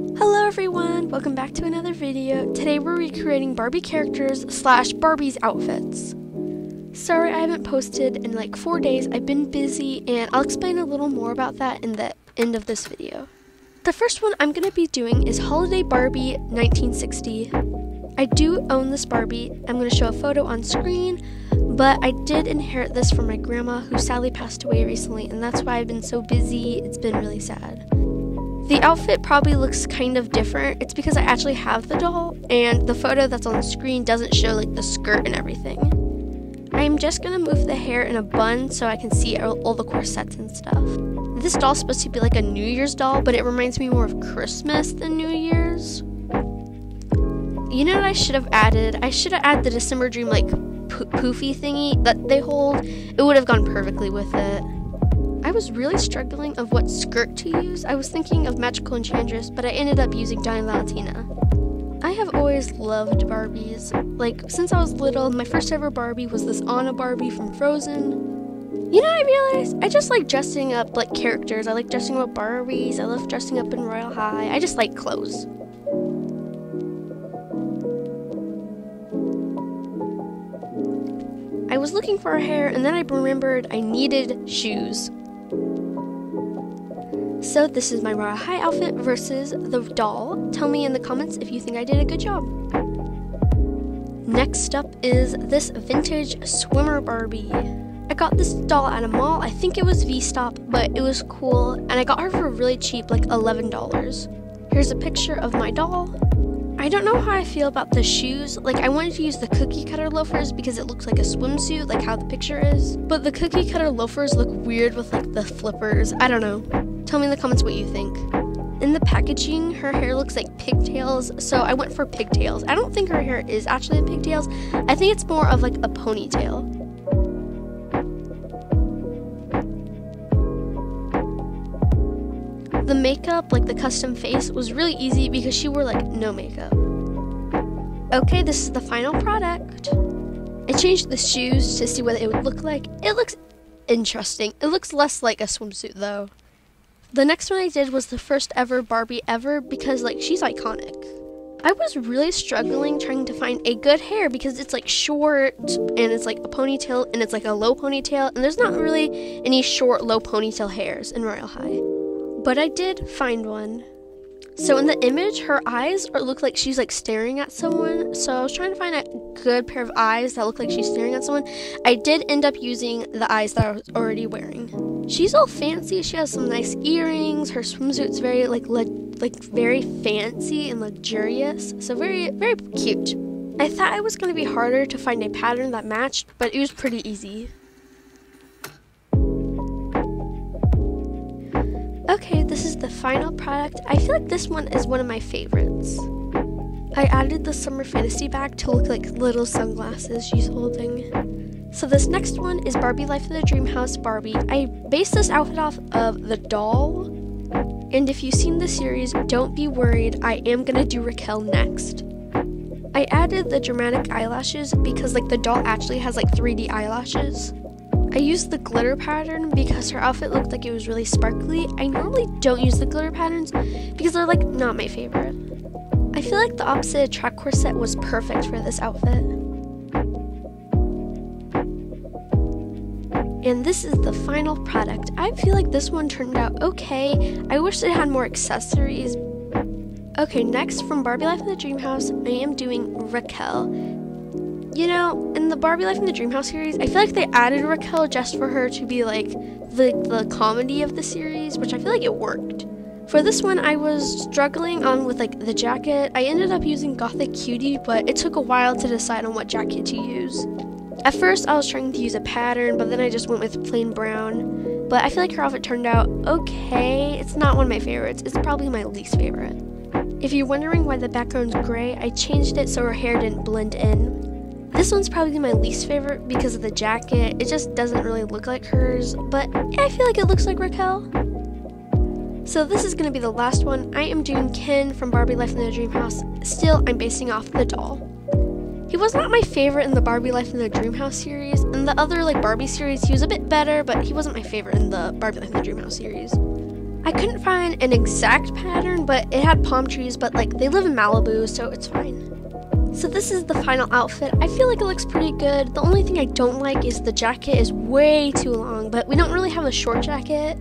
Hello everyone, welcome back to another video. Today we're recreating Barbie characters slash Barbie's outfits. Sorry I haven't posted in like four days, I've been busy and I'll explain a little more about that in the end of this video. The first one I'm going to be doing is Holiday Barbie 1960. I do own this Barbie, I'm going to show a photo on screen, but I did inherit this from my grandma who sadly passed away recently and that's why I've been so busy, it's been really sad. The outfit probably looks kind of different. It's because I actually have the doll, and the photo that's on the screen doesn't show like the skirt and everything. I'm just gonna move the hair in a bun so I can see all, the corsets and stuff. This doll's supposed to be like a New Year's doll, but it reminds me more of Christmas than New Year's. You know what I should have added? I should have added the December Dream like po poofy thingy that they hold. It would have gone perfectly with it. I was really struggling of what skirt to use. I was thinking of Magical Enchantress, but I ended up using Donna Valentina. I have always loved Barbies. Like, since I was little, my first ever Barbie was this Anna Barbie from Frozen. You know, I realized I just like dressing up like characters. I like dressing up Barbies. I love dressing up in Royale High. I just like clothes. I was looking for a hair and then I remembered I needed shoes. So this is my Royale High outfit versus the doll. Tell me in the comments if you think I did a good job. Next up is this vintage swimmer Barbie. I got this doll at a mall. I think it was V-Stop, but it was cool. And I got her for really cheap, like $11. Here's a picture of my doll. I don't know how I feel about the shoes. Like, I wanted to use the cookie cutter loafers because it looks like a swimsuit, like how the picture is. But the cookie cutter loafers look weird with like the flippers. I don't know. Tell me in the comments what you think. In the packaging, her hair looks like pigtails, so I went for pigtails. I don't think her hair is actually pigtails. I think it's more of like a ponytail. The makeup, like the custom face, was really easy because she wore like no makeup. Okay, this is the final product. I changed the shoes to see what it would look like. It looks interesting. It looks less like a swimsuit though. The next one I did was the first ever Barbie ever because like she's iconic. I was really struggling trying to find a good hair because it's like short and it's like a ponytail and it's like a low ponytail and there's not really any short low ponytail hairs in Royale High. But I did find one. So in the image, her eyes are, look like she's like staring at someone. So I was trying to find a good pair of eyes that look like she's staring at someone. I did end up using the eyes that I was already wearing. She's all fancy. She has some nice earrings. Her swimsuit's very like like very fancy and luxurious. So very very cute. I thought it was going to be harder to find a pattern that matched, but it was pretty easy. Okay, this is the final product. I feel like this one is one of my favorites. I added the summer fantasy bag to look like little sunglasses she's holding. So this next one is Barbie Life in the Dream House Barbie. I based this outfit off of the doll. And if you've seen the series, don't be worried, I am gonna do Raquelle next. I added the dramatic eyelashes because like the doll actually has like 3D eyelashes. I used the glitter pattern because her outfit looked like it was really sparkly. I normally don't use the glitter patterns because they're like not my favorite. I feel like the opposite track corset was perfect for this outfit. And this is the final product. I feel like this one turned out okay. I wish it had more accessories. Okay, next from Barbie Life in the Dream House, I am doing Raquelle. You know, in the Barbie Life in the Dream House series, I feel like they added Raquelle just for her to be like the the comedy of the series, which I feel like it worked. For this one, I was struggling on with like the jacket. I ended up using Gothic Cutie, but it took a while to decide on what jacket to use. At first, I was trying to use a pattern, but then I just went with plain brown. But I feel like her outfit turned out okay. It's not one of my favorites. It's probably my least favorite. If you're wondering why the background's gray, I changed it so her hair didn't blend in. This one's probably my least favorite because of the jacket. It just doesn't really look like hers, but I feel like it looks like Raquelle. So this is going to be the last one. I am doing Ken from Barbie Life in the Dream House. Still, I'm basing off the doll. He was not my favorite in the Barbie Life in the Dream House series. In the other like Barbie series, he was a bit better, but he wasn't my favorite in the Barbie Life in the Dream House series. I couldn't find an exact pattern, but it had palm trees, but like they live in Malibu, so it's fine. So this is the final outfit. I feel like it looks pretty good. The only thing I don't like is the jacket is way too long, but we don't really have a short jacket.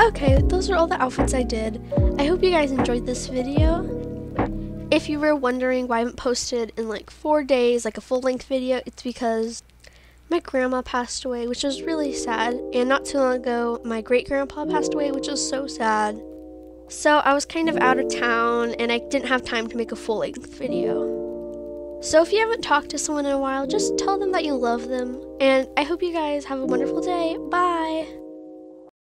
Okay, those are all the outfits I did. I hope you guys enjoyed this video. If you were wondering why I haven't posted in like four days, like a full length video, it's because my grandma passed away, which was really sad. And not too long ago, my great grandpa passed away, which was so sad. So I was kind of out of town and I didn't have time to make a full length video. So if you haven't talked to someone in a while, just tell them that you love them. And I hope you guys have a wonderful day. Bye!